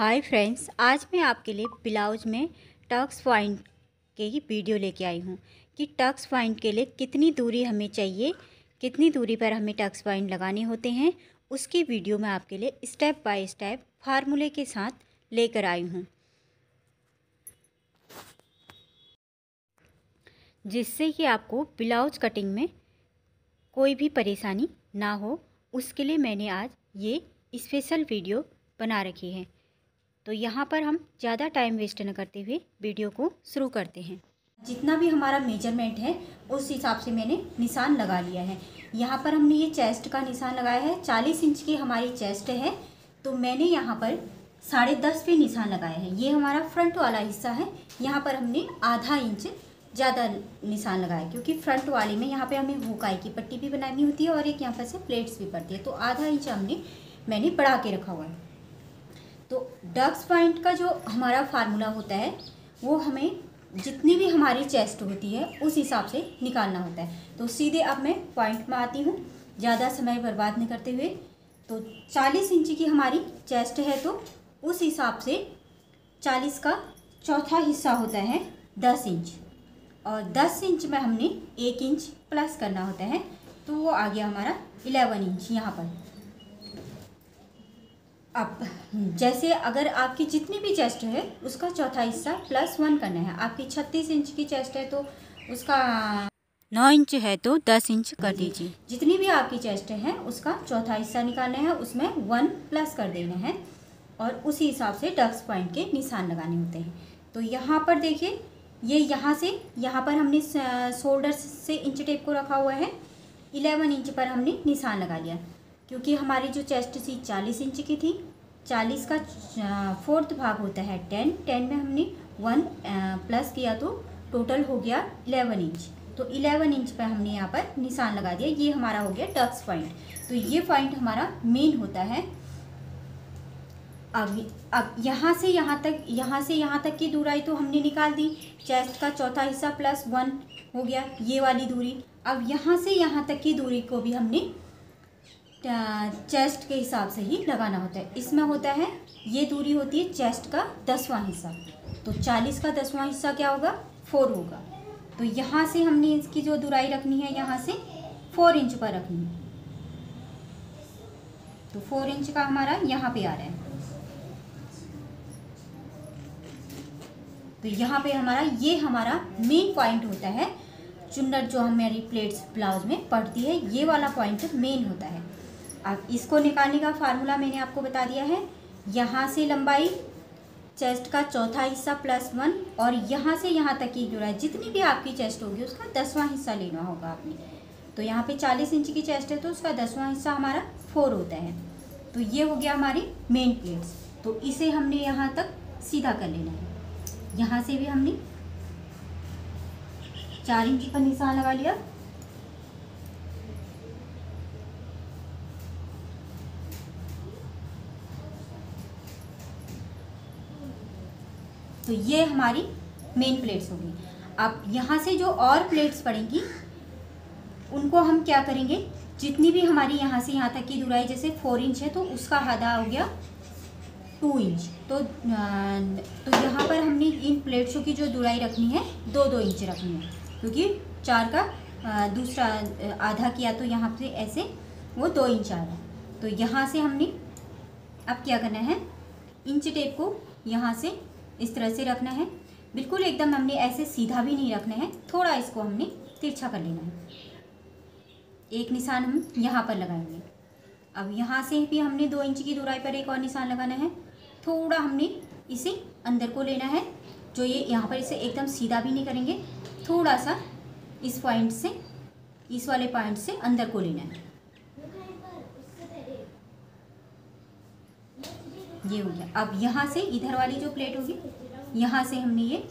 Hi friends आज मैं आपके लिए ब्लाउज में टक्स पॉइंट के ही वीडियो लेके आई हूँ कि टक्स पॉइंट के लिए कितनी दूरी हमें चाहिए, कितनी दूरी पर हमें टक्स पॉइंट लगाने होते हैं, उसकी वीडियो मैं आपके लिए स्टेप बाय स्टेप फार्मूले के साथ लेकर आई हूँ। जिससे कि आपको ब्लाउज कटिंग में कोई भी परेशानी ना हो, उसके लिए मैंने आज ये स्पेशल वीडियो बना रखी है। तो यहाँ पर हम ज़्यादा टाइम वेस्ट न करते हुए वीडियो को शुरू करते हैं। जितना भी हमारा मेज़रमेंट है, उस हिसाब से मैंने निशान लगा लिया है। यहाँ पर हमने ये चेस्ट का निशान लगाया है। चालीस इंच की हमारी चेस्ट है तो मैंने यहाँ पर साढ़े दस पे निशान लगाया है। ये हमारा फ्रंट वाला हिस्सा है। यहाँ पर हमने आधा इंच ज़्यादा निशान लगाया, क्योंकि फ्रंट वाले में यहाँ पे हमें हुकाई की पट्टी भी बनानी होती है और एक यहाँ पर से प्लेट्स भी पड़ती है। तो आधा इंच हमने, मैंने बढ़ा के रखा हुआ है। तो डक्स पॉइंट का जो हमारा फार्मूला होता है, वो हमें जितनी भी हमारी चेस्ट होती है, उस हिसाब से निकालना होता है। तो सीधे अब मैं पॉइंट में आती हूँ। ज़्यादा समय बर्बाद नहीं करते हुए। तो 40 इंच की हमारी चेस्ट है तो उस हिसाब से 40 का चौथा हिस्सा होता है 10 इंच। और 10 इंच में हमने एक इंच प्लस करना होता है। तो वो आ गया हमारा 11 इंच यहाँ पर। अब जैसे अगर आपकी जितनी भी चेस्ट है उसका चौथा हिस्सा प्लस वन करना है। आपकी छत्तीस इंच की चेस्ट है तो उसका नौ इंच है तो दस इंच कर दीजिए। जितनी भी आपकी चेस्ट है उसका चौथा हिस्सा निकालना है उसमें वन प्लस कर देना है। और उसी हिसाब से डक्स पॉइंट के निशान लगाने होते हैं। तो यहाँ पर देखिए ये यहाँ से यहाँ पर हमने शोल्डर से इंच टेप को रखा हुआ है। इलेवन इंच पर हमने निशान लगा लिया। क्योंकि हमारी जो चेस्ट थी चालीस इंच की थी, चालीस का फोर्थ भाग होता है टेन टेन में हमने वन प्लस किया तो टोटल हो गया इलेवन इंच। तो इलेवन इंच पर हमने यहाँ पर निशान लगा दिया, ये हमारा हो गया टक्स पॉइंट। तो ये पॉइंट हमारा मेन होता है। अब अब यहाँ से यहाँ तक, यहाँ से यहाँ तक की दूराई तो हमने निकाल दी, चेस्ट का चौथा हिस्सा प्लस वन हो गया, ये वाली दूरी। अब यहाँ से यहाँ तक की दूरी को भी हमने चेस्ट के हिसाब से ही लगाना होता है। इसमें होता है, ये दूरी होती है चेस्ट का दसवां हिस्सा। तो चालीस का दसवां हिस्सा क्या होगा? फोर होगा। तो यहाँ से हमने इसकी जो दुराई रखनी है, यहाँ से फोर इंच पर रखनी है। तो फोर इंच का हमारा यहाँ पे आ रहा है। तो यहाँ पे हमारा, ये हमारा मेन पॉइंट होता है, चुन्नट जो हमारी प्लेट्स ब्लाउज में पड़ती है, ये वाला पॉइंट मेन होता है। अब इसको निकालने का फार्मूला मैंने आपको बता दिया है। यहाँ से लंबाई, चेस्ट का चौथा हिस्सा प्लस वन, और यहाँ से यहाँ तक की जुड़ा है जितनी भी आपकी चेस्ट होगी, उसका दसवां हिस्सा लेना होगा आपने। तो यहाँ पे चालीस इंच की चेस्ट है तो उसका दसवां हिस्सा हमारा फोर होता है। तो ये हो गया हमारी मेन प्लेट्स। तो इसे हमने यहाँ तक सीधा कर लेना है। यहाँ से भी हमने चार इंच का निशान लगा लिया। तो ये हमारी मेन प्लेट्स होगी। अब यहाँ से जो और प्लेट्स पड़ेंगी, उनको हम क्या करेंगे? जितनी भी हमारी यहाँ से यहाँ तक की दूराई जैसे फोर इंच है तो उसका आधा हो गया टू इंच तो तो यहाँ पर हमने इन प्लेट्सों की जो दूराई रखनी है, दो दो इंच रखनी है। क्योंकि चार का दूसरा आधा किया तो यहाँ से ऐसे वो दो इंच आ रहा है। तो यहाँ से हमने अब क्या करना है? इंच टेप को यहाँ से इस तरह से रखना है। बिल्कुल एकदम हमने ऐसे सीधा भी नहीं रखना है। थोड़ा इसको हमने तिरछा कर लेना है। एक निशान हम यहाँ पर लगाएँगे। अब यहाँ से भी हमने दो इंच की दूराई पर एक और निशान लगाना है। थोड़ा हमने इसे अंदर को लेना है। जो ये यहाँ पर इसे एकदम सीधा भी नहीं करेंगे। थोड़ा सा इस पॉइंट से, इस वाले पॉइंट से अंदर को लेना है। ये हो। गया अब यहाँ से इधर वाली जो प्लेट होगी, यहाँ से हमने ये,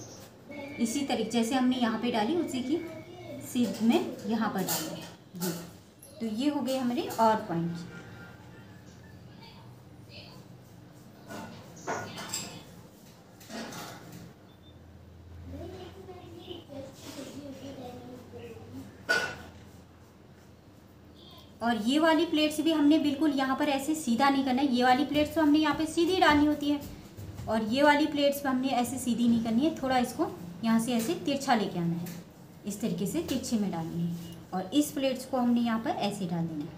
इसी तरीके, जैसे हमने यहाँ पे डाली, उसी की सीध में यहाँ पर डाली ये तो ये हो गए हमारे और पॉइंट्स और ये वाली प्लेट्स भी हमने बिल्कुल यहाँ पर ऐसे सीधा नहीं करना है। ये वाली प्लेट्स तो हमने यहाँ पे सीधी डालनी होती है और ये वाली प्लेट्स पे हमने ऐसे सीधी नहीं करनी है। थोड़ा इसको यहाँ से ऐसे तिरछा लेके आना है। इस तरीके से तिरछे में डालनी है और इस प्लेट्स को हमने यहाँ पर ऐसे डाल देना है।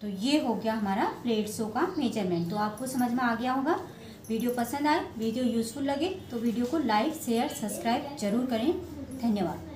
तो ये हो गया हमारा प्लेट्सों का मेज़रमेंट तो आपको समझ में आ गया होगा वीडियो पसंद आए, वीडियो यूज़फुल लगे तो वीडियो को लाइक शेयर सब्सक्राइब ज़रूर करें। धन्यवाद।